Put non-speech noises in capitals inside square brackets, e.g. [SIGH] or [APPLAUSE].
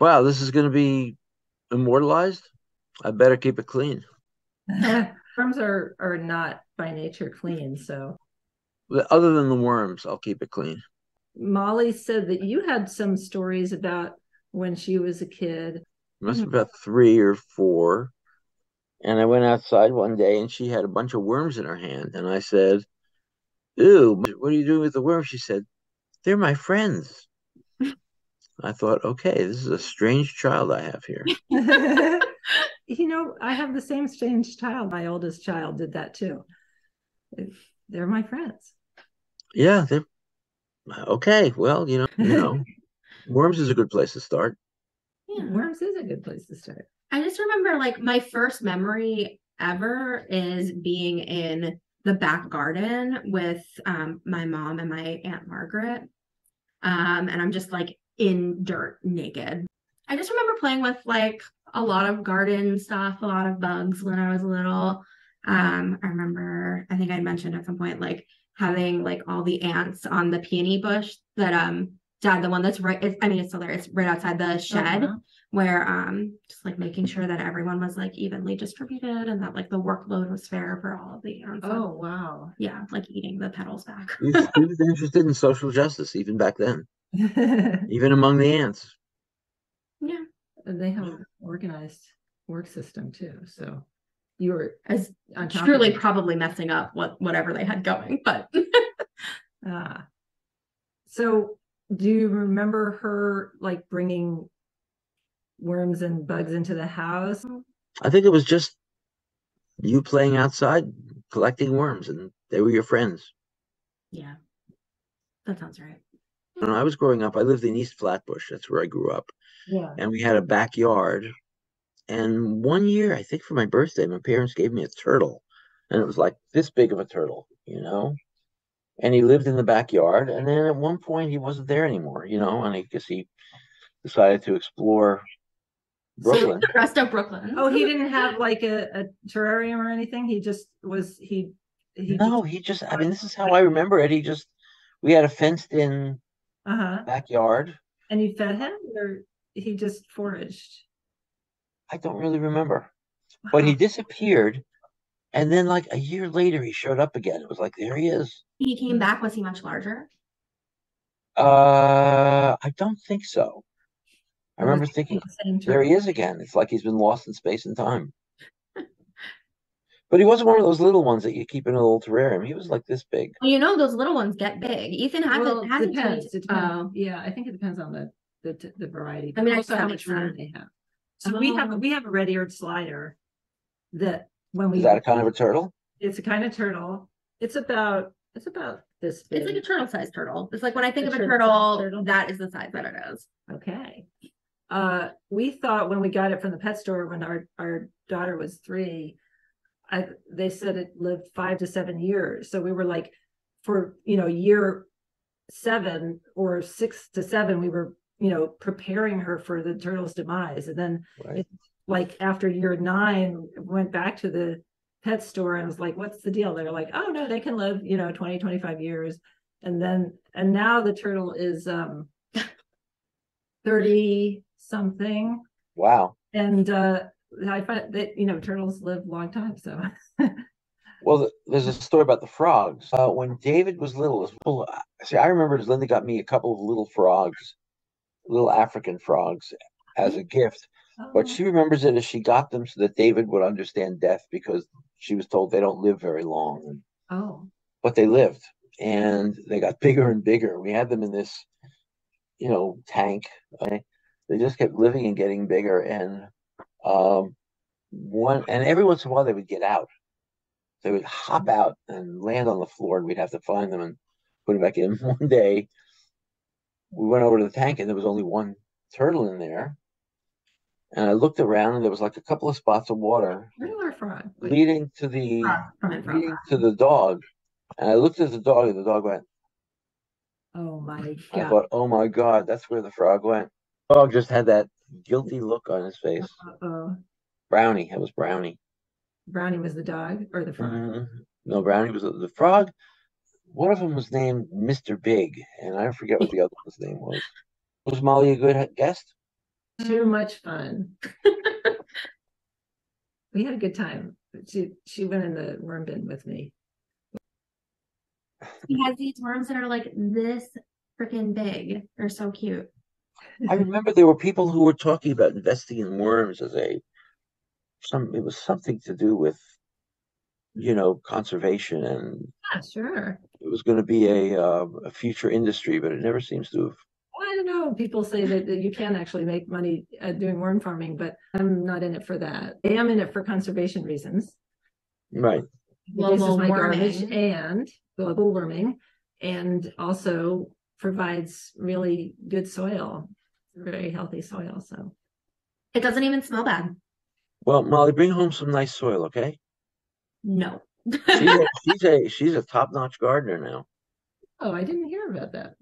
Wow, this is going to be immortalized. I better keep it clean. [LAUGHS] worms are are not by nature clean, so Other than the worms, I'll keep it clean. Molly said that you had some stories about when she was a kid. Must have hmm. been about three or four. And I went outside one day and she had a bunch of worms in her hand. And I said, Ew, what are you doing with the worms? She said, They're my friends. I thought, okay, this is a strange child I have here. [LAUGHS] you know, I have the same strange child. My oldest child did that too. They're my friends. Yeah, they're okay. Well, you know, you know, [LAUGHS] worms is a good place to start. Yeah, worms is a good place to start. I just remember like my first memory ever is being in the back garden with um, my mom and my aunt Margaret. Um, and I'm just like in dirt naked. I just remember playing with like a lot of garden stuff, a lot of bugs when I was little. Um, I remember, I think I mentioned at some point, like having like all the ants on the peony bush that um dad, the one that's right, I mean, it's still there, it's right outside the shed. Uh-huh where um just like making sure that everyone was like evenly distributed and that like the workload was fair for all of the ants. Oh wow. Yeah, like eating the petals back. he, was, he [LAUGHS] was interested in social justice even back then. [LAUGHS] even among the ants. Yeah. They have an organized work system too. So you were as truly probably messing up what whatever they had going, but [LAUGHS] ah. So do you remember her like bringing worms and bugs into the house? I think it was just you playing outside, collecting worms, and they were your friends. Yeah, that sounds right. When I was growing up, I lived in East Flatbush. That's where I grew up. Yeah. And we had a backyard. And one year, I think for my birthday, my parents gave me a turtle. And it was like this big of a turtle, you know? And he lived in the backyard. And then at one point, he wasn't there anymore, you know? And I guess he decided to explore Brooklyn. the rest of Brooklyn. Oh, he didn't have like a, a terrarium or anything. He just was he. he no, he just. I mean, this is how I remember it. He just. We had a fenced-in uh-huh. backyard. And you fed him, or he just foraged. I don't really remember, wow. [LAUGHS] but he disappeared, and then like a year later, he showed up again. It was like there he is. He came back. Was he much larger? Uh, I don't think so. I remember thinking, there he is again. It's like he's been lost in space and time. But he wasn't one of those little ones that you keep in a little terrarium. He was like this big. Well, you know, those little ones get big. Ethan hasn't. Well, hasn't depends. It depends. Uh, yeah, I think it depends on the the, the variety. I mean, also how much room they have. So oh. we have we have a red eared slider that when we is that a kind of a turtle? It's a kind of turtle. It's about it's about this big. It's like a turtle sized turtle. It's like when I think a of a turtle, turtle, that is the size that it is. Okay uh, we thought when we got it from the pet store when our, our daughter was three, I, they said it lived five to seven years. So we were like, for you know, year seven or six to seven, we were you know preparing her for the turtle's demise, and then right. it, like after year nine, went back to the pet store and was like, "What's the deal?" They're like, "Oh no, they can live you know 20, 25 years." And then and now the turtle is um [LAUGHS] 30 something. Wow. And uh, I find that, you know, turtles live a long time. So. [LAUGHS] well, there's a story about the frogs. Uh, when David was little, well, see, I remember Linda got me a couple of little frogs, little African frogs, as a gift. Oh. But she remembers it as she got them so that David would understand death because she was told they don't live very long. Oh. But they lived and they got bigger and bigger. We had them in this, you know, tank. Okay? they just kept living and getting bigger. And um, one and every once in a while they would get out. They would hop out and land on the floor, and we'd have to find them and put them back in. [LAUGHS] One day, we went over to the tank, and there was only one turtle in there. And I looked around, and there was like a couple of spots of water leading to the leading to the dog. And I looked at the dog, and the dog went. Oh my god! I thought, oh my god, that's where the frog went dog just had that guilty look on his face. Uh-oh. Brownie. It was Brownie. Brownie was the dog or the frog? Mm-hmm. No, Brownie was the, the frog. One of them was named Mr. Big, and I forget what the other one's name was. Was Molly a good guest? too much fun. [LAUGHS] we had a good time. She she went in the worm bin with me. He has these worms that are like this freaking big. They're so cute. I remember there were people who were talking about investing in worms as a some. It was something to do with, you know, conservation, and Yeah, sure. it was going to be a uh, a future industry, but it never seems to have. Well, I don't know. People say that, that you can actually make money uh, doing worm farming, but I'm not in it for that. I am in it for conservation reasons. Right. Global reduces my garbage and global warming, and also provides really good soil, very healthy soil. So It doesn't even smell bad. Well, Molly, bring home some nice soil, okay? No. She's a, [LAUGHS] she's a she's a top-notch gardener now. oh, I didn't hear about that.